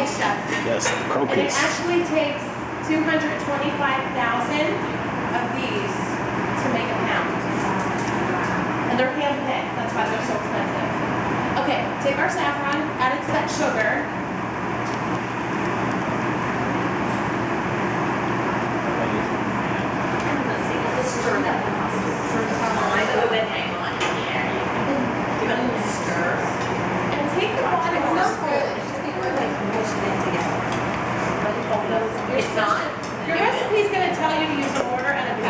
egg shell. Yes, the crocus. And it actually takes 225,000 of these to make a pound. And they're hand-picked, that's why they're so expensive. Okay, take our saffron, add it to that sugar, Stir. And take the water. It's not good. tell you to use the order and a